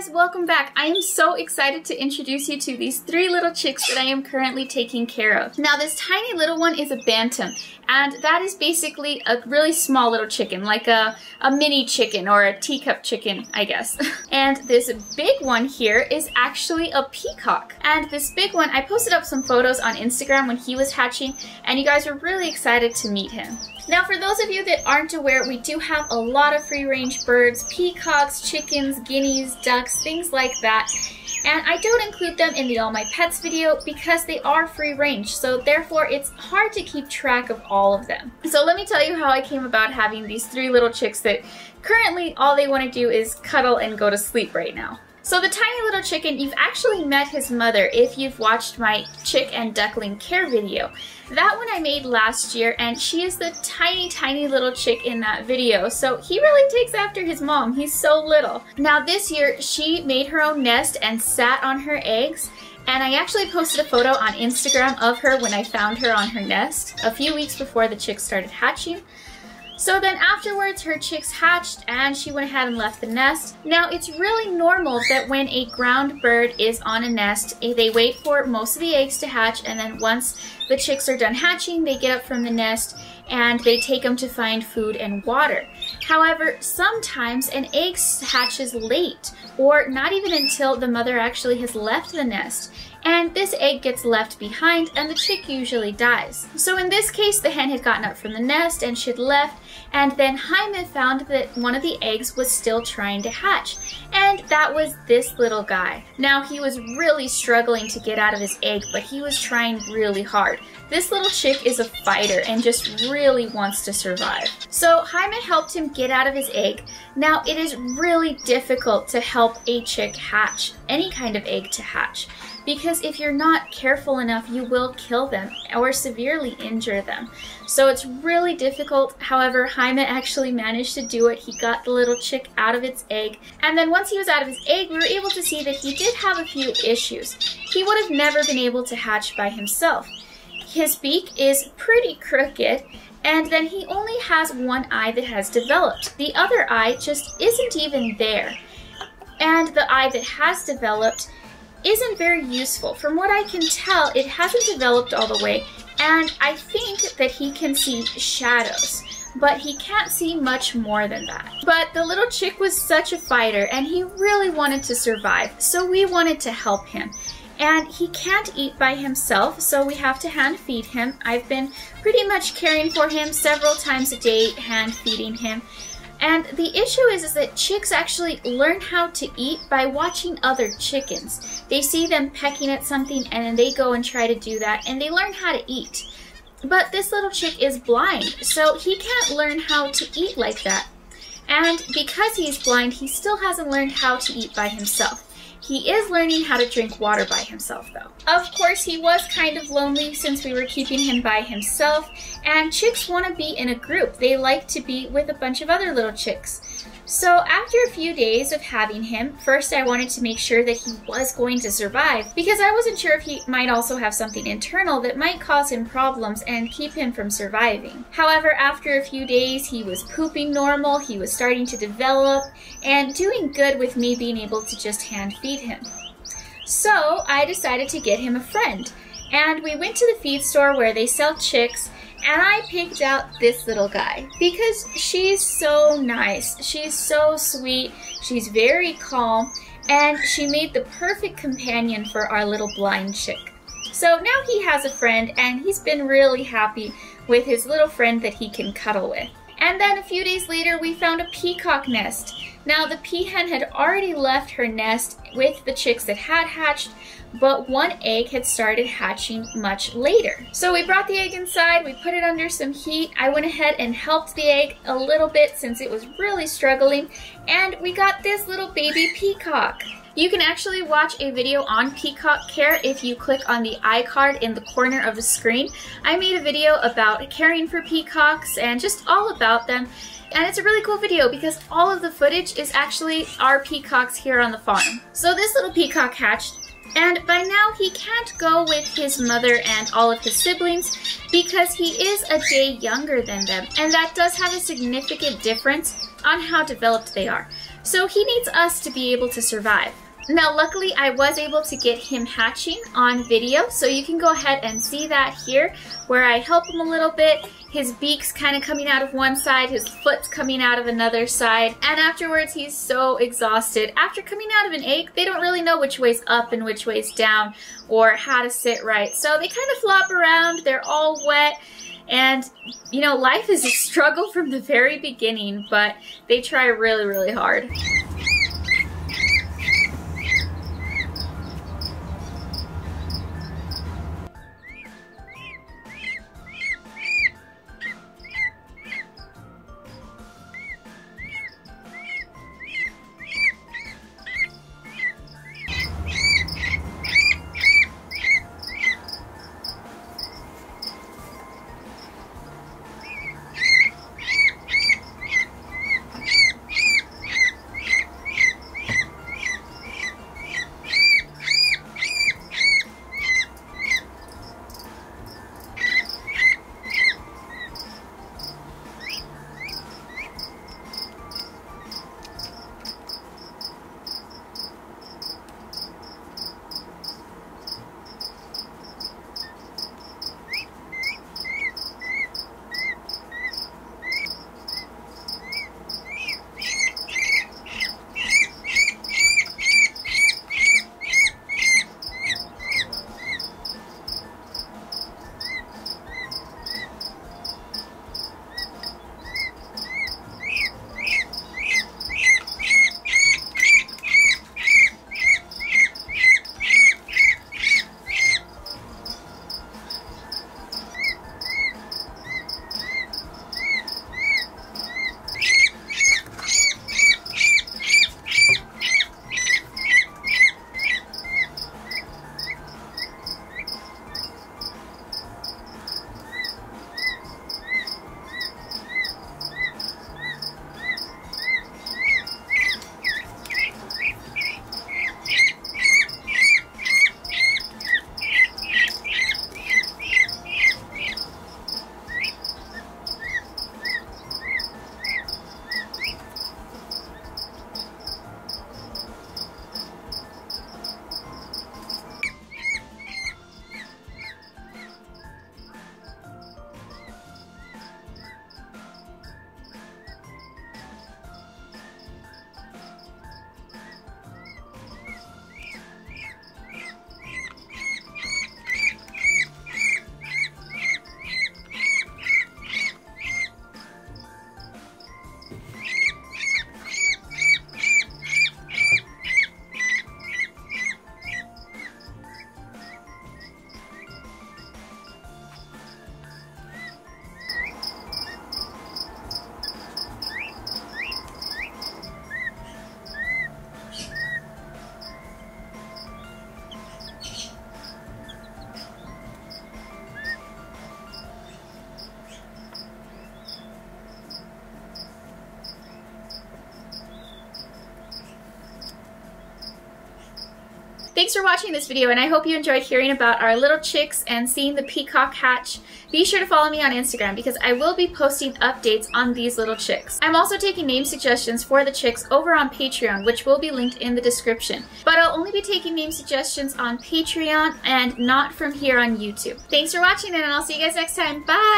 guys, welcome back. I am so excited to introduce you to these three little chicks that I am currently taking care of. Now this tiny little one is a bantam and that is basically a really small little chicken, like a, a mini chicken or a teacup chicken, I guess. and this big one here is actually a peacock. And this big one, I posted up some photos on Instagram when he was hatching and you guys were really excited to meet him. Now for those of you that aren't aware, we do have a lot of free range birds, peacocks, chickens, guineas, ducks, things like that. And I don't include them in the All My Pets video because they are free range, so therefore it's hard to keep track of all of them. So let me tell you how I came about having these three little chicks that currently all they want to do is cuddle and go to sleep right now. So the tiny little chicken, you've actually met his mother if you've watched my chick and duckling care video. That one I made last year and she is the tiny, tiny little chick in that video. So he really takes after his mom. He's so little. Now this year, she made her own nest and sat on her eggs and I actually posted a photo on Instagram of her when I found her on her nest a few weeks before the chicks started hatching. So then afterwards, her chicks hatched and she went ahead and left the nest. Now, it's really normal that when a ground bird is on a nest, eh, they wait for most of the eggs to hatch and then once the chicks are done hatching, they get up from the nest and they take them to find food and water. However, sometimes an egg hatches late or not even until the mother actually has left the nest and this egg gets left behind and the chick usually dies. So in this case, the hen had gotten up from the nest and she'd left and then Jaime found that one of the eggs was still trying to hatch and that was this little guy. Now he was really struggling to get out of his egg but he was trying really hard. This little chick is a fighter and just really wants to survive. So Jaime helped him get out of his egg. Now it is really difficult to help a chick hatch, any kind of egg to hatch because if you're not careful enough, you will kill them or severely injure them. So it's really difficult. However, Jaime actually managed to do it. He got the little chick out of its egg. And then once he was out of his egg, we were able to see that he did have a few issues. He would have never been able to hatch by himself. His beak is pretty crooked and then he only has one eye that has developed. The other eye just isn't even there. And the eye that has developed isn't very useful. From what I can tell, it hasn't developed all the way, and I think that he can see shadows but he can't see much more than that. But the little chick was such a fighter and he really wanted to survive, so we wanted to help him. And he can't eat by himself, so we have to hand feed him. I've been pretty much caring for him several times a day, hand feeding him. And the issue is, is that chicks actually learn how to eat by watching other chickens. They see them pecking at something and they go and try to do that and they learn how to eat. But this little chick is blind, so he can't learn how to eat like that. And because he's blind, he still hasn't learned how to eat by himself. He is learning how to drink water by himself though. Of course, he was kind of lonely since we were keeping him by himself, and chicks want to be in a group. They like to be with a bunch of other little chicks. So after a few days of having him, first I wanted to make sure that he was going to survive because I wasn't sure if he might also have something internal that might cause him problems and keep him from surviving. However, after a few days, he was pooping normal, he was starting to develop, and doing good with me being able to just hand feed him. So I decided to get him a friend. And we went to the feed store where they sell chicks and I picked out this little guy because she's so nice. She's so sweet. She's very calm. And she made the perfect companion for our little blind chick. So now he has a friend and he's been really happy with his little friend that he can cuddle with. And then a few days later, we found a peacock nest. Now, the peahen had already left her nest with the chicks that had hatched, but one egg had started hatching much later. So we brought the egg inside, we put it under some heat. I went ahead and helped the egg a little bit since it was really struggling, and we got this little baby peacock. You can actually watch a video on peacock care if you click on the iCard in the corner of the screen. I made a video about caring for peacocks and just all about them. And it's a really cool video because all of the footage is actually our peacocks here on the farm. So this little peacock hatched and by now he can't go with his mother and all of his siblings because he is a day younger than them and that does have a significant difference on how developed they are. So he needs us to be able to survive. Now, luckily, I was able to get him hatching on video, so you can go ahead and see that here, where I help him a little bit. His beak's kind of coming out of one side, his foot's coming out of another side, and afterwards he's so exhausted. After coming out of an egg, they don't really know which way's up and which way's down, or how to sit right. So they kind of flop around, they're all wet, and, you know, life is a struggle from the very beginning, but they try really, really hard. Thanks for watching this video and I hope you enjoyed hearing about our little chicks and seeing the peacock hatch. Be sure to follow me on Instagram because I will be posting updates on these little chicks. I'm also taking name suggestions for the chicks over on Patreon which will be linked in the description. But I'll only be taking name suggestions on Patreon and not from here on YouTube. Thanks for watching and I'll see you guys next time. Bye!